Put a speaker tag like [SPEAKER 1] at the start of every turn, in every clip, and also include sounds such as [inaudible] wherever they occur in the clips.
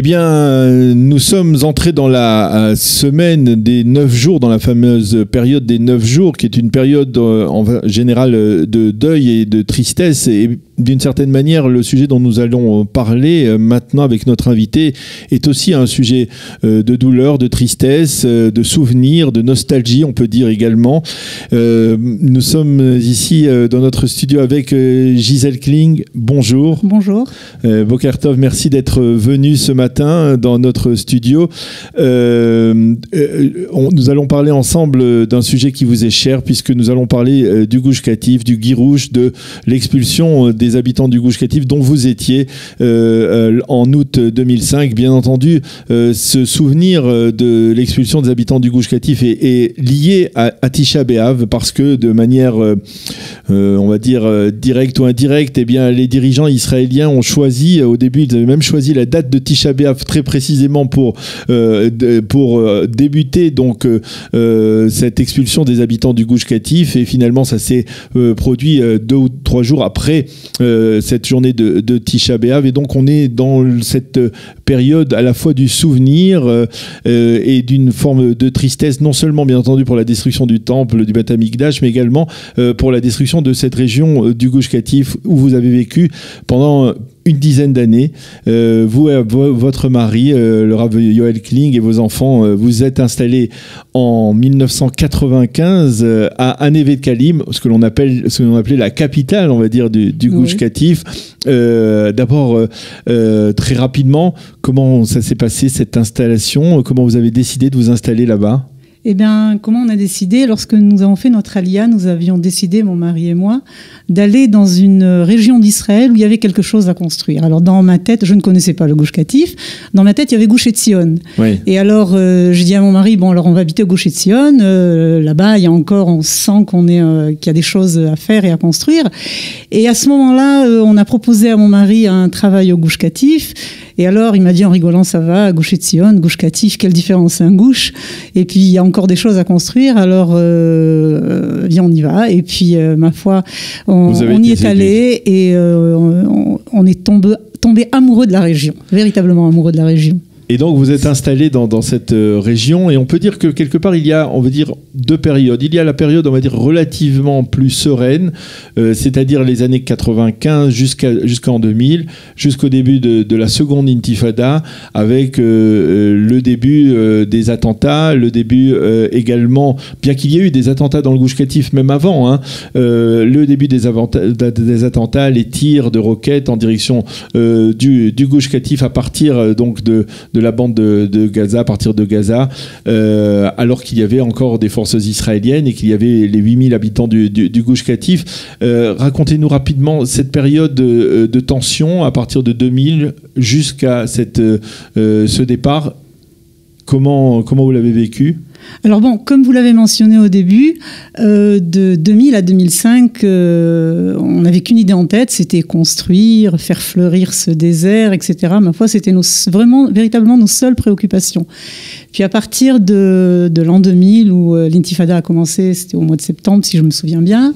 [SPEAKER 1] Eh bien, nous sommes entrés dans la euh, semaine des neuf jours, dans la fameuse période des neuf jours, qui est une période euh, en général euh, de deuil et de tristesse. D'une certaine manière, le sujet dont nous allons parler maintenant avec notre invité est aussi un sujet de douleur, de tristesse, de souvenir, de nostalgie, on peut dire également. Nous sommes ici dans notre studio avec Gisèle Kling. Bonjour.
[SPEAKER 2] Bonjour.
[SPEAKER 1] Bokertov, merci d'être venu ce matin dans notre studio. Euh, euh, nous allons parler ensemble d'un sujet qui vous est cher, puisque nous allons parler euh, du Gouche Catif, du Guirouche, de l'expulsion des habitants du Gouche Catif, dont vous étiez en août 2005. Bien entendu, ce souvenir de l'expulsion des habitants du Gouche Catif est, lié à, Tisha B'Av, parce que de manière, on va dire, directe ou indirecte, eh bien, les dirigeants israéliens ont choisi, au début, ils avaient même choisi la date de Tisha très précisément pour, euh, pour euh, débuter donc euh, cette expulsion des habitants du Gouche Catif et finalement ça s'est produit deux ou trois jours après cette journée de, de Tisha B'Av. Et donc on est dans cette période à la fois du souvenir et d'une forme de tristesse non seulement bien entendu pour la destruction du temple du Beth Amikdash mais également pour la destruction de cette région du Gouche Catif où vous avez vécu pendant une dizaine d'années. Euh, vous et votre mari, euh, le Rav Yoel Kling et vos enfants, euh, vous êtes installés en 1995 à Anevet Kalim, ce que l'on appelle, ce que appelait la capitale, on va dire, du, du Gouche Katif. D'abord, très rapidement, comment ça s'est passé cette installation? Comment vous avez décidé de vous installer là-bas?
[SPEAKER 2] Eh bien, comment on a décidé Lorsque nous avons fait notre alia, nous avions décidé, mon mari et moi, d'aller dans une région d'Israël où il y avait quelque chose à construire. Alors, dans ma tête, je ne connaissais pas le Gouche Katif. Dans ma tête, il y avait Gouche et Sion. Et alors, euh, je dis à mon mari, bon, alors on va habiter au Gouche et Sion. Euh, là-bas, il y a encore, on sent qu'on est, euh, qu'il y a des choses à faire et à construire. Et à ce moment-là, on a proposé à mon mari un travail au Gouche Katif. Et alors, il m'a dit en rigolant, ça va, Gouche et Sion, Gouche Katif, quelle différence, c'est un Gouche. Et puis, il y a encore des choses à construire, alors euh, viens, on y va. Et puis, euh, ma foi, on, y est allé et euh, on, est tombé, tombé amoureux de la région, véritablement amoureux de la région.
[SPEAKER 1] Et donc vous êtes installé dans, cette euh, région et on peut dire que quelque part il y a, on dire, deux périodes. Il y a la période, on va dire, relativement plus sereine, euh, c'est-à-dire les années 95 jusqu'à jusqu'en 2000, jusqu'au début de, la seconde intifada, avec euh, le début des attentats, le début également, bien qu'il y ait eu des attentats dans le Gouche même avant, hein, le début des, des, attentats, les tirs de roquettes en direction du, du à partir donc de la bande de, Gaza, à partir de Gaza, euh, alors qu'il y avait encore des forces israéliennes et qu'il y avait les 8000 habitants du, du, Katif. Euh, racontez-nous rapidement cette période de, de, tension à partir de 2000 jusqu'à euh, ce départ. Comment, comment vous l'avez vécu?
[SPEAKER 2] Alors bon, comme vous l'avez mentionné au début, euh, de 2000 à 2005, euh, on n'avait qu'une idée en tête, c'était construire, faire fleurir ce désert, etc. Ma foi, c'était vraiment, véritablement nos seules préoccupations. Puis à partir de, de l'an 2000, où euh, l'intifada a commencé, c'était au mois de septembre, si je me souviens bien,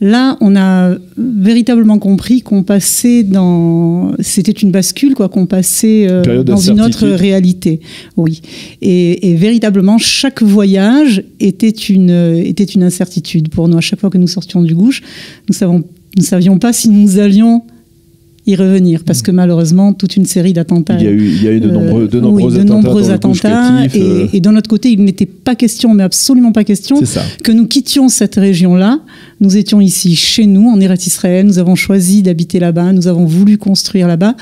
[SPEAKER 2] Là, on a véritablement compris qu'on passait dans. C'était une bascule, quoi, qu'on passait euh, dans une autre réalité. Oui. Et, véritablement, chaque voyage était une, était une incertitude pour nous. À chaque fois que nous sortions du gouche, nous ne savions pas si nous allions y revenir, parce que malheureusement, toute une série d'attentats.
[SPEAKER 1] Il y a eu, il y a eu de, nombreux, de nombreux
[SPEAKER 2] de
[SPEAKER 1] attentats.
[SPEAKER 2] Nombreux attentats et, euh. et, d'un autre côté, il n'était pas question, mais absolument pas question, que nous quittions cette région-là. Nous étions ici, chez nous, en Eretz Israël. Nous avons choisi d'habiter là-bas. Nous avons voulu construire là-bas.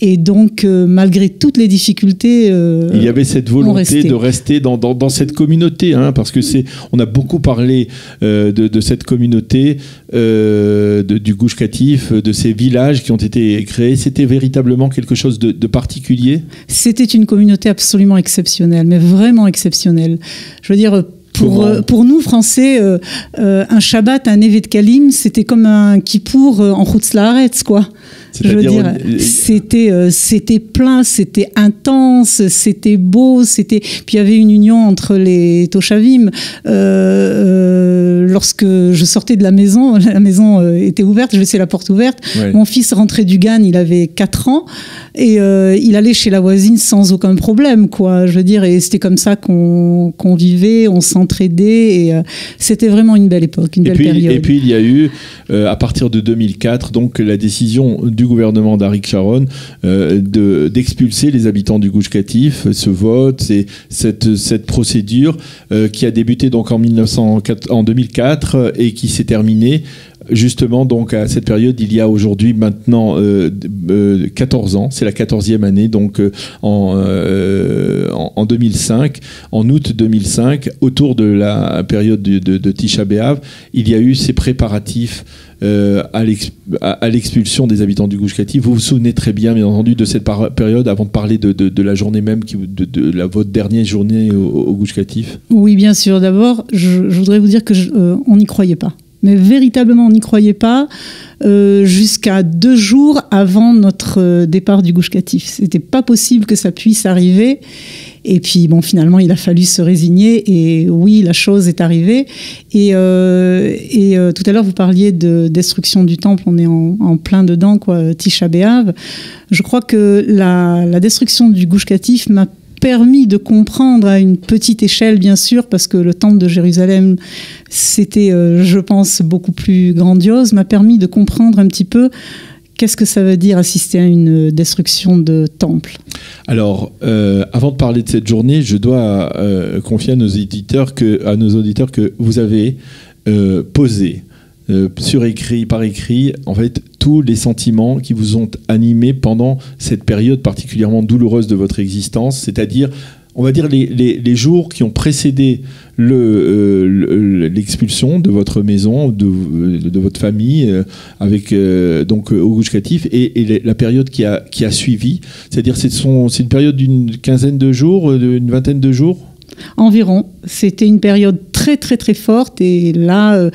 [SPEAKER 2] Et donc, euh, malgré toutes les difficultés.
[SPEAKER 1] Euh, il y avait cette volonté de rester dans, dans, dans cette communauté, hein, parce que c'est. On a beaucoup parlé de, de, cette communauté, de, du Gouche Katif, de ces villages qui ont été créé, c'était véritablement quelque chose de, particulier?
[SPEAKER 2] C'était une communauté absolument exceptionnelle, mais vraiment exceptionnelle. Je veux dire, pour, euh, pour, nous, Français, euh, euh, un Shabbat, un Evet Kalim, c'était comme un Kippour en Laaretz, quoi. Je veux dire, c'était c'était plein, c'était intense, c'était beau, c'était. Puis il y avait une union entre les Toshavim. lorsque je sortais de la maison, [laughs] la maison était ouverte, je laissais la porte ouverte. Mon fils rentrait du GAN, il avait 4 ans. Et il allait chez la voisine sans aucun problème, quoi. Je veux dire, et c'était comme ça qu'on vivait, on s'entraidait, et c'était vraiment une belle époque, une belle période.
[SPEAKER 1] Et puis il y a eu, à partir de 2004, donc la décision du gouvernement d'Aric Sharon d'expulser les habitants du Gouche Katif, ce vote, cette, cette procédure qui a débuté donc en, 1904, en 2004 et qui s'est terminée justement donc à cette période il y a aujourd'hui maintenant 14 euh, euh, ans c'est la 14e année donc euh, en, en, 2005 en août 2005 autour de la période de, Tisha B'Av il y a eu ces préparatifs à l'expulsion des habitants du Gouche Vous vous souvenez très bien, bien entendu, de cette période avant de parler de, la journée même, de, la, votre dernière journée au, au
[SPEAKER 2] Oui, bien sûr. D'abord, je, voudrais vous dire que on n'y croyait pas mais véritablement on n'y croyait pas euh, jusqu'à deux jours avant notre euh, départ du Gouche Catif. C'était pas possible que ça puisse arriver. Et puis bon, finalement, il a fallu se résigner. Et oui, la chose est arrivée. Et, euh, tout à l'heure, vous parliez de destruction du temple. On est en, plein dedans, quoi. Tisha. Je crois que la, la destruction du Gouche Catif m'a permis de comprendre à une petite échelle, bien sûr, parce que le temple de Jérusalem, c'était, euh, je pense, beaucoup plus grandiose, m'a permis de comprendre un petit peu qu'est-ce que ça veut dire assister à une destruction de temple.
[SPEAKER 1] Alors, euh, avant de parler de cette journée, je dois euh, confier à nos, éditeurs que, à nos auditeurs que vous avez posé euh, sur écrit, par écrit, en fait, tous les sentiments qui vous ont animé pendant cette période particulièrement douloureuse de votre existence, c'est-à-dire, on va dire, les, jours qui ont précédé euh, l'expulsion de votre maison, de, votre famille, euh, avec donc au et, la période qui a, qui a suivi. C'est-à-dire, c'est une période d'une quinzaine de jours, d'une vingtaine de jours
[SPEAKER 2] Environ. C'était une période très très très forte et là, euh,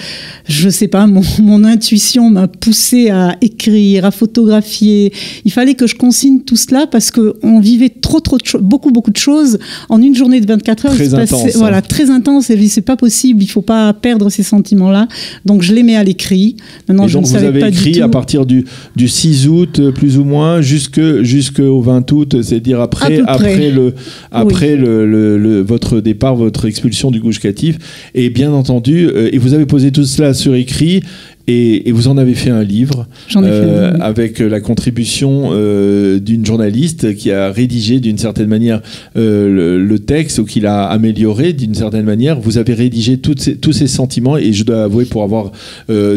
[SPEAKER 2] je sais pas, [laughs] mon, intuition m'a poussé à écrire, à photographier. Il fallait que je consigne tout cela parce que on vivait trop trop de beaucoup beaucoup de choses en une journée de 24 heures.
[SPEAKER 1] Très intense.
[SPEAKER 2] Hein. Voilà, très intense et c'est pas possible. Il faut pas perdre ces sentiments-là. Donc je les mets à l'écrit.
[SPEAKER 1] Maintenant, je donc vous avez écrit à partir du, du 6 août plus ou moins jusque jusqu'au 20 août, c'est-à-dire après après le après le, le, votre départ, votre expulsion du gouche catif. Et bien entendu, euh, et vous avez posé tout cela sur écrit, et, vous en avez fait un livre
[SPEAKER 2] euh,
[SPEAKER 1] avec la contribution euh, d'une journaliste qui a rédigé d'une certaine manière euh, le, texte ou qui l'a amélioré d'une certaine manière. Vous avez rédigé tous ces sentiments et je dois avouer pour avoir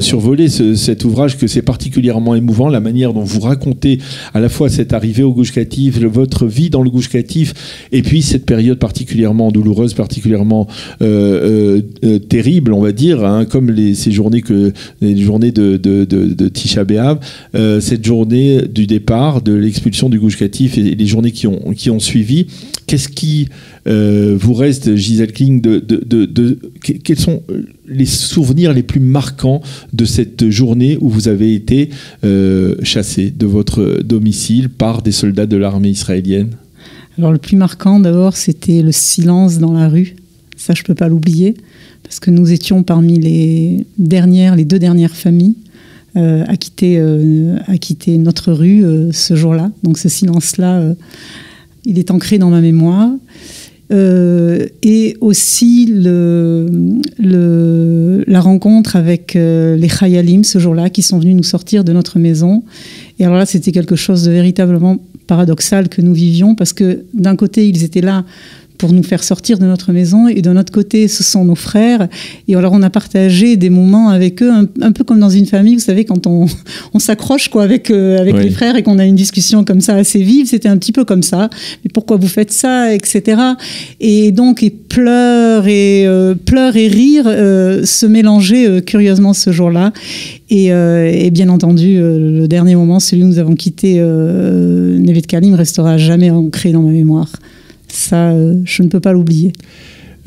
[SPEAKER 1] survolé cet ouvrage que c'est particulièrement émouvant la manière dont vous racontez à la fois cette arrivée au Gouche Catif, votre vie dans le Gouche Catif et puis cette période particulièrement douloureuse, particulièrement terrible, on va dire, hein, comme les, ces journées que journée de, Tisha B'Av, euh, cette journée du départ, de l'expulsion du Gouche Katif et les journées qui ont, suivi. Qu'est-ce qui euh, vous reste, Gisèle Kling, de, quels sont les souvenirs les plus marquants de cette journée où vous avez été euh, chassé de votre domicile par des soldats de l'armée israélienne?
[SPEAKER 2] Alors le plus marquant d'abord, c'était le silence dans la rue. Ça, je ne peux pas l'oublier parce que nous étions parmi les dernières, les deux dernières familles euh, à, quitter, euh, à quitter notre rue euh, ce jour-là. Donc ce silence-là, il est ancré dans ma mémoire. et aussi la rencontre avec les Khayalim ce jour-là qui sont venus nous sortir de notre maison. Et alors là, c'était quelque chose de véritablement paradoxal que nous vivions parce que d'un côté, ils étaient là pour nous faire sortir de notre maison. Et de notre côté, ce sont nos frères. Et alors, on a partagé des moments avec eux, un, peu comme dans une famille. Vous savez, quand on, [laughs] on s'accroche quoi avec euh, avec les frères et qu'on a une discussion comme ça assez vive, c'était un petit peu comme ça. Mais pourquoi vous faites ça, etc. Et donc, et pleurs et euh, pleurs et rires euh, se mélangeaient curieusement ce jour-là. Et, et, bien entendu, le dernier moment, celui où nous avons quitté Nevet Kalim, restera jamais ancré dans ma mémoire. Ça, euh, je ne peux pas l'oublier.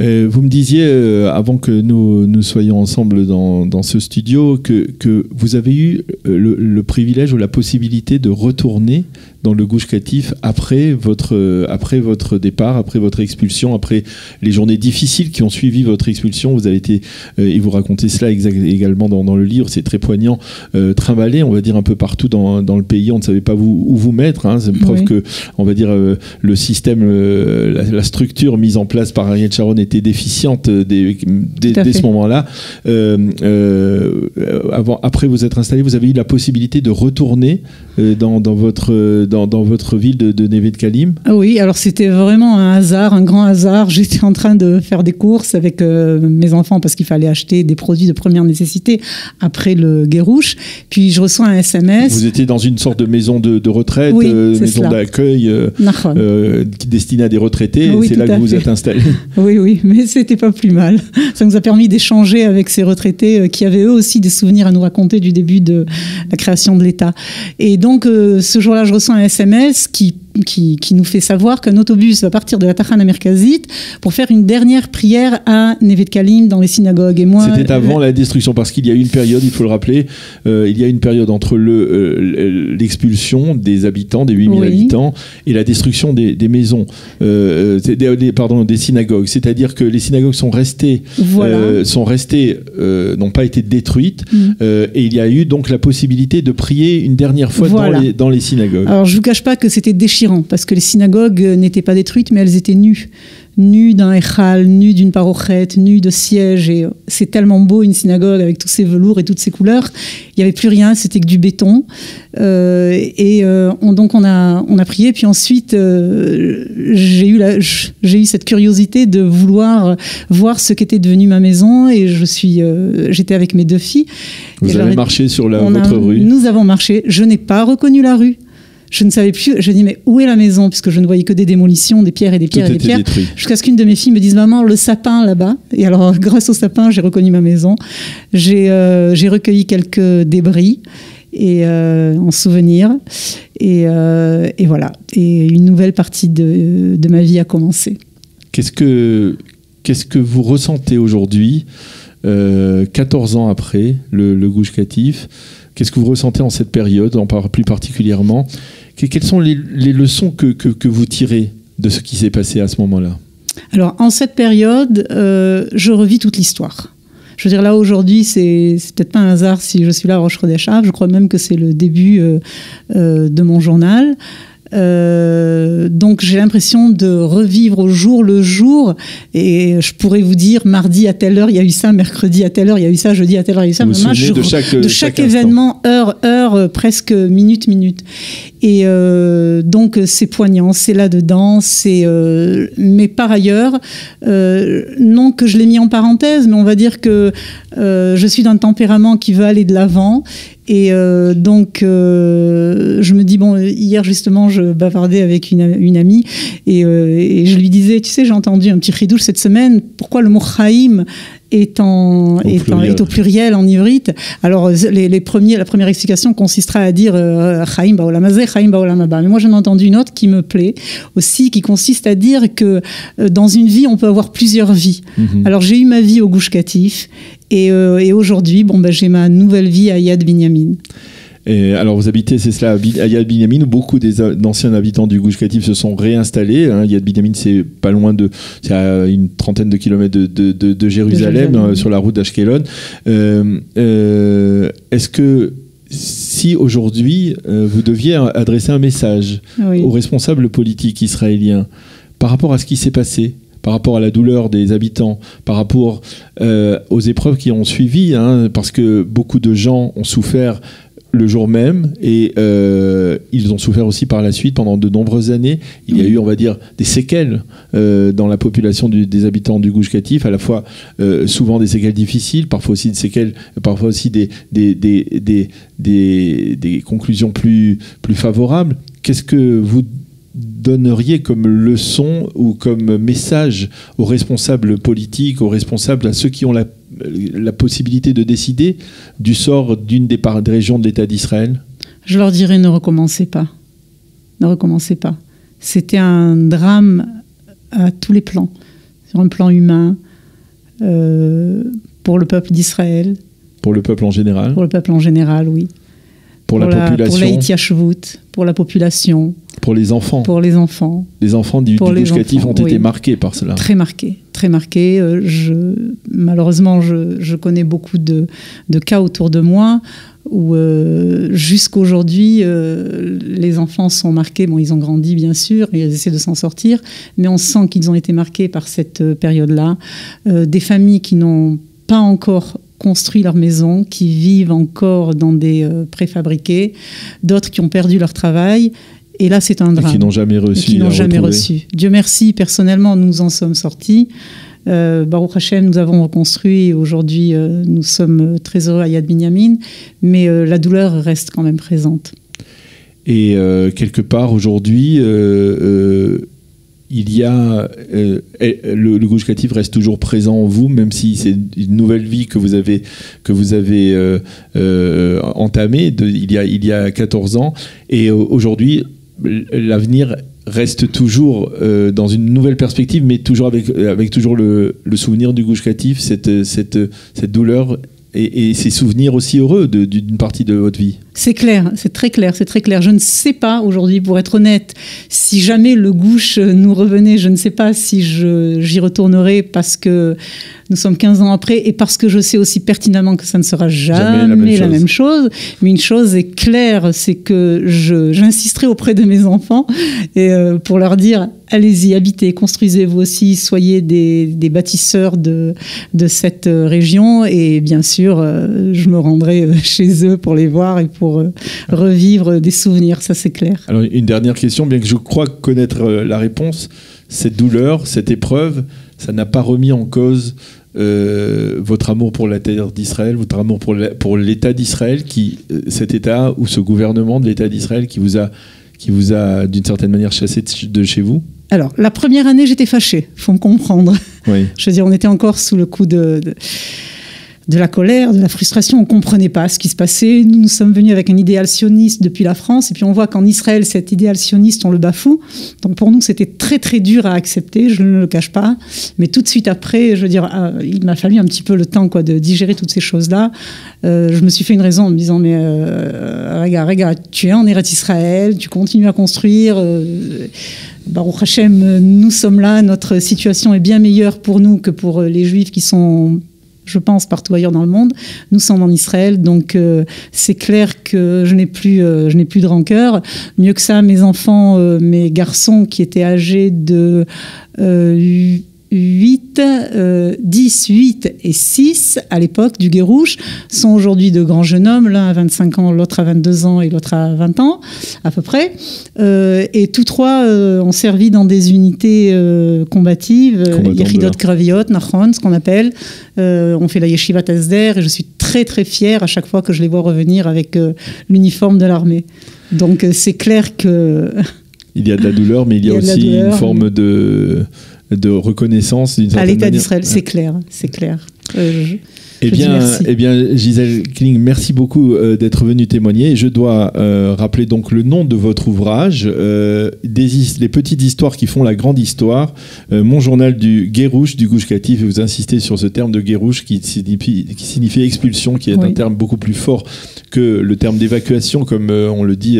[SPEAKER 1] Euh, vous me disiez, euh, avant que nous, nous soyons ensemble dans, dans ce studio, que, que vous avez eu euh, le, le privilège ou la possibilité de retourner dans le Gouche Catif après votre, après votre départ, après votre expulsion, après les journées difficiles qui ont suivi votre expulsion. Vous avez été, euh, et vous racontez cela également dans, dans le livre, c'est très poignant, euh, trimballé, on va dire, un peu partout dans, dans le pays. On ne savait pas où, où vous mettre. Hein. C'est une preuve
[SPEAKER 2] Oui.
[SPEAKER 1] que, on va dire, euh, le système, la, la structure mise en place par Ariel Sharon était déficiente euh, dès, ce moment-là. Euh, euh, avant, après vous être installé, vous avez eu la possibilité de retourner dans, dans votre, dans, dans votre ville de, de Neve de Kalim?
[SPEAKER 2] Ah oui, alors c'était vraiment un hasard, un grand hasard. [laughs] J'étais en train de faire des courses avec euh, mes enfants parce qu'il fallait acheter des produits de première nécessité après le guérouche. Puis je reçois un SMS.
[SPEAKER 1] Vous étiez dans une sorte de maison de, de retraite,
[SPEAKER 2] Oui,
[SPEAKER 1] euh, maison d'accueil euh, destinée à des retraités.
[SPEAKER 2] Oui,
[SPEAKER 1] c'est là que vous vous êtes installé. [laughs]
[SPEAKER 2] Oui, oui, [laughs] mais c'était pas plus mal. Ça nous a permis d'échanger avec ces retraités euh, qui avaient eux aussi des souvenirs à nous raconter du début de la création de l'État. Et donc, euh, ce jour-là, je reçois un SMS qui, qui, qui nous fait savoir qu'un autobus va partir de la Tahana Merkazit pour faire une dernière prière à Neve de Kalim dans les synagogues. Et moi,
[SPEAKER 1] C'était avant la destruction, parce qu'il y a eu une période, il faut le rappeler, euh, il y a une période entre le, euh, l'expulsion des habitants, des 8000
[SPEAKER 2] Oui.
[SPEAKER 1] habitants, et la destruction des, des maisons, euh, c'est- des, des- pardon, des synagogues. C'est-à-dire que les synagogues sont restées,
[SPEAKER 2] Voilà.
[SPEAKER 1] euh, sont restées, euh, n'ont pas été détruites,
[SPEAKER 2] Mm.
[SPEAKER 1] euh, et il y a eu donc la possibilité de prier une dernière fois
[SPEAKER 2] Voilà.
[SPEAKER 1] dans, les, dans les synagogues.
[SPEAKER 2] Alors, je vous cache pas que c'était déchirant parce que les synagogues euh, n'étaient pas détruites, mais elles étaient nues. Nues d'un échal, nues d'une parochette, nues de sièges. Et euh, c'est tellement beau une synagogue avec tous ces velours et toutes ces couleurs. Il n'y avait plus rien, c'était que du béton. Euh, et euh, on, donc on a, on a prié. Puis ensuite, euh, j'ai eu, la- j'ai eu cette curiosité de vouloir voir ce qu'était devenu ma maison. Et je suis, j'étais avec mes deux filles. Et
[SPEAKER 1] Vous
[SPEAKER 2] leur
[SPEAKER 1] avez marché sur la,
[SPEAKER 2] on a-
[SPEAKER 1] votre rue.
[SPEAKER 2] Nous avons marché. Je n'ai pas reconnu la rue. Je ne savais plus. Je dis mais où est la maison? Puisque je ne voyais que des démolitions, des pierres et des
[SPEAKER 1] Tout
[SPEAKER 2] pierres et des pierres. Jusqu'à ce qu'une de mes filles me dise maman le sapin là-bas. Et alors [laughs] grâce au sapin j'ai reconnu ma maison. J'ai euh, j'ai recueilli quelques débris et euh, en souvenir et, euh, et voilà. Et une nouvelle partie de, de ma vie a commencé.
[SPEAKER 1] Qu'est-ce que, qu'est-ce que vous ressentez aujourd'hui, euh, 14 ans après le, le Catif Qu'est-ce que vous ressentez en cette période, en par- plus particulièrement? Que- Quelles sont les, leçons que, que, vous tirez de ce qui s'est passé à ce moment-là?
[SPEAKER 2] Alors, en cette période, euh, je revis toute l'histoire. Je veux dire, là, aujourd'hui, c'est peut-être pas un hasard si je suis là à roche Je crois même que c'est le début euh, euh, de mon journal. Euh, donc j'ai l'impression de revivre au jour le jour et je pourrais vous dire mardi à telle heure il y a eu ça, mercredi à telle heure il y a eu ça, jeudi à telle heure il y a eu ça.
[SPEAKER 1] Vous
[SPEAKER 2] je
[SPEAKER 1] de
[SPEAKER 2] re-
[SPEAKER 1] chaque,
[SPEAKER 2] de
[SPEAKER 1] chaque
[SPEAKER 2] événement, heure, heure, euh, presque minute, minute. Et euh, donc euh, c'est poignant, c'est là-dedans, c'est. euh, mais par ailleurs, euh, non que je l'ai mis en parenthèse, mais on va dire que euh, je suis d'un tempérament qui veut aller de l'avant. Et euh, donc, euh, je me dis, bon, hier justement, je bavardais avec une, une amie et, euh, et je lui disais, tu sais, j'ai entendu un petit ridouche cette semaine, pourquoi le mot Chaim est, en,
[SPEAKER 1] Au
[SPEAKER 2] est, en-
[SPEAKER 1] pluriel.
[SPEAKER 2] est au pluriel en ivrite Alors, euh, les, les premiers, la première explication consistera à dire euh, Chaim baolam hazeh, Chaim baolam haba. Mais moi, j'en ai entendu une autre qui me plaît aussi, qui consiste à dire que dans une vie, on peut avoir plusieurs vies.
[SPEAKER 1] Mhm.
[SPEAKER 2] Alors j'ai eu ma vie au Gouche Catif et, euh, et aujourd'hui, bon, ben, j'ai ma nouvelle vie à Yad Binyamin.
[SPEAKER 1] Et alors, vous habitez, c'est cela, à Yad Binyamin, où beaucoup a- d'anciens habitants du Gouche Catif se sont réinstallés. hein. Yad Binyamin, c'est pas loin de. C'est à une trentaine de kilomètres de, de- de- de Jérusalem,
[SPEAKER 2] Jérusalem.
[SPEAKER 1] euh, sur la route d'Ashkelon. Euh, euh, Est-ce que si aujourd'hui, euh, vous deviez adresser un message
[SPEAKER 2] Oui.
[SPEAKER 1] aux responsables politiques israéliens par rapport à ce qui s'est passé, par rapport à la douleur des habitants, par rapport euh, aux épreuves qui ont suivi, hein, parce que beaucoup de gens ont souffert le jour même et euh, ils ont souffert aussi par la suite pendant de nombreuses années. Il y a eu, on va dire, des séquelles euh, dans la population du- des habitants du Gouche Catif, à la fois euh, souvent des séquelles difficiles, parfois aussi des séquelles, parfois aussi des, des, des, des, des, des conclusions plus, plus favorables. Qu'est-ce que vous donneriez comme leçon ou comme message aux responsables politiques, aux responsables, à ceux qui ont la, la possibilité de décider du sort d'une des, régions de l'État d'Israël?
[SPEAKER 2] Je leur dirais ne recommencez pas. Ne recommencez pas. C'était un drame à tous les plans. sur un plan humain, pour le peuple d'Israël.
[SPEAKER 1] Pour le peuple en général?
[SPEAKER 2] Pour le peuple en général, oui.
[SPEAKER 1] Pour, la, population
[SPEAKER 2] Pour pour la population.
[SPEAKER 1] Pour les enfants
[SPEAKER 2] Pour les enfants.
[SPEAKER 1] Les enfants du, éducatif ont été marqués par cela.
[SPEAKER 2] Très marqués, très marqués. Euh, je, malheureusement, je, connais beaucoup de, cas autour de moi où euh, jusqu'aujourd'hui, euh, les enfants sont marqués. Bon, ils ont grandi, bien sûr, ils essaient de s'en sortir, mais on sent qu'ils ont été marqués par cette période-là. des familles qui n'ont pas encore construit leur maison, qui vivent encore dans des euh, préfabriqués, d'autres qui ont perdu leur travail. Et là, c'est un drame.
[SPEAKER 1] Et qui n'ont jamais reçu.
[SPEAKER 2] qui n'ont jamais reçu. Dieu merci, personnellement, nous en sommes sortis. Euh, Baruch Hashem, nous avons reconstruit. Aujourd'hui, euh, nous sommes très heureux à Yad Binyamin, mais euh, la douleur reste quand même présente.
[SPEAKER 1] Et quelque part, aujourd'hui, il y a euh, le, le gauche reste toujours présent en vous, même si c'est une nouvelle vie que vous avez que vous avez euh, euh, entamée il y a il y a 14 ans et aujourd'hui l'avenir reste toujours dans une nouvelle perspective, mais toujours avec, avec toujours le, souvenir du gauche cette, cette, cette douleur et, ces souvenirs aussi heureux d'une partie de votre vie.
[SPEAKER 2] C'est clair, c'est très clair, c'est très clair. Je ne sais pas aujourd'hui, pour être honnête, si jamais le gouche nous revenait, je ne sais pas si j'y retournerai parce que nous sommes 15 ans après et parce que je sais aussi pertinemment que ça ne sera jamais, la, même chose. Mais une chose est claire, c'est que j'insisterai auprès de mes enfants et euh, pour leur dire allez-y, habitez, construisez vous aussi, soyez des, des bâtisseurs de, de, cette région et bien sûr, euh, je me rendrai euh, chez eux pour les voir et pour euh, revivre des souvenirs, ça c'est clair.
[SPEAKER 1] Alors une dernière question, bien que je crois connaître euh, la réponse, cette douleur, cette épreuve, ça n'a pas remis en cause euh, votre amour pour la terre d'Israël, votre amour pour, pour l'État d'Israël, qui cet État ou ce gouvernement de l'État d'Israël qui vous a, qui vous a d'une certaine manière chassé de chez vous?
[SPEAKER 2] Alors, la première année, j'étais fâchée, faut me comprendre. Oui. [laughs] Je veux dire, on était encore sous le coup de de la colère, de la frustration. On comprenait pas ce qui se passait. Nous, nous sommes venus avec un idéal sioniste depuis la France, et puis on voit qu'en Israël, cet idéal sioniste, on le bafoue. Donc pour nous, c'était très très dur à accepter. Je ne le cache pas. Mais tout de suite après, je veux dire, ah, il m'a fallu un petit peu le temps quoi de digérer toutes ces choses-là. Euh, je me suis fait une raison en me disant mais euh, regarde, regarde, tu es en Eretz Israël, tu continues à construire. Euh, Baruch Hashem, nous sommes là, notre situation est bien meilleure pour nous que pour les Juifs qui sont je pense, partout ailleurs dans le monde. Nous sommes en Israël, donc euh, c'est clair que je n'ai plus, euh, plus de rancœur. Mieux que ça, mes enfants, euh, mes garçons qui étaient âgés de 8, 10, 8 et 6 à l'époque du Guérouche sont aujourd'hui de grands jeunes hommes, l'un à 25 ans, l'autre à 22 ans et l'autre à 20 ans à peu près. Euh, et tous trois euh, ont servi dans des unités euh, combatives, Yechidot Graviot, Nachon, ce qu'on appelle. on fait la Yeshiva Tasder et je suis très très fière à chaque fois que je les vois revenir avec l'uniforme de l'armée. Donc c'est clair que... [laughs]
[SPEAKER 1] Il y a de la douleur, mais il y a, aussi une forme de de reconnaissance d'une
[SPEAKER 2] À l'État d'Israël, c'est clair, c'est clair.
[SPEAKER 1] Euh, eh bien, eh bien, Gisèle Kling, merci beaucoup euh, d'être venue témoigner. Je dois euh, rappeler donc le nom de votre ouvrage, des, les petites histoires qui font la grande histoire, mon journal du guérouche, du gouche et vous insistez sur ce terme de guérouche qui signifie, qui signifie expulsion, qui est un terme beaucoup plus fort que le terme d'évacuation, comme on le dit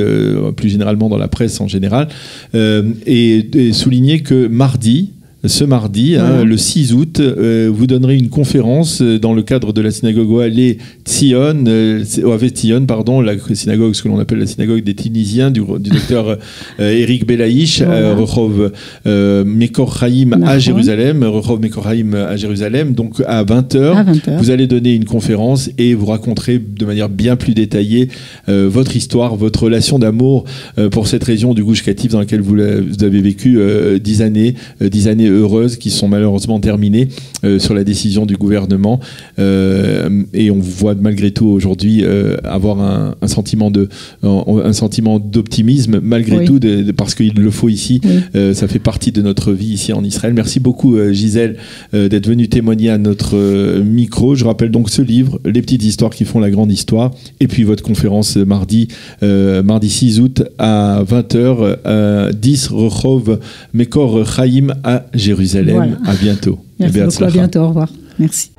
[SPEAKER 1] plus généralement dans la presse en général, et, et souligner que mardi, ce mardi, hein, le 6 août, euh, vous donnerez une conférence euh, dans le cadre de la synagogue Oale Tzion, euh, Tzion, pardon, la synagogue, ce que l'on appelle la synagogue des Tunisiens, du, docteur Eric Belaïch, voilà. Rehov Mekor à Jérusalem, Rehov Mekor Chaim à Jérusalem. Donc à 20h, vous allez donner une conférence et vous raconterez de manière bien plus détaillée votre histoire, votre relation d'amour pour cette région du Gouche Katif dans laquelle vous, vous avez vécu 10 années, 10 années heureuses qui sont malheureusement terminées euh, sur la décision du gouvernement. Euh, et on voit malgré tout aujourd'hui euh, avoir un, sentiment de un sentiment d'optimisme malgré tout parce qu'il le faut ici. ça fait partie de notre vie ici en Israël. Merci beaucoup Gisèle d'être venue témoigner à notre micro. Je rappelle donc ce livre, Les petites histoires qui font la grande histoire, et puis votre conférence mardi mardi 6 août à 20h 10 Rehov Mekor Chaim à Jérusalem. À bientôt.
[SPEAKER 2] Merci beaucoup, à bientôt. Au revoir. Merci.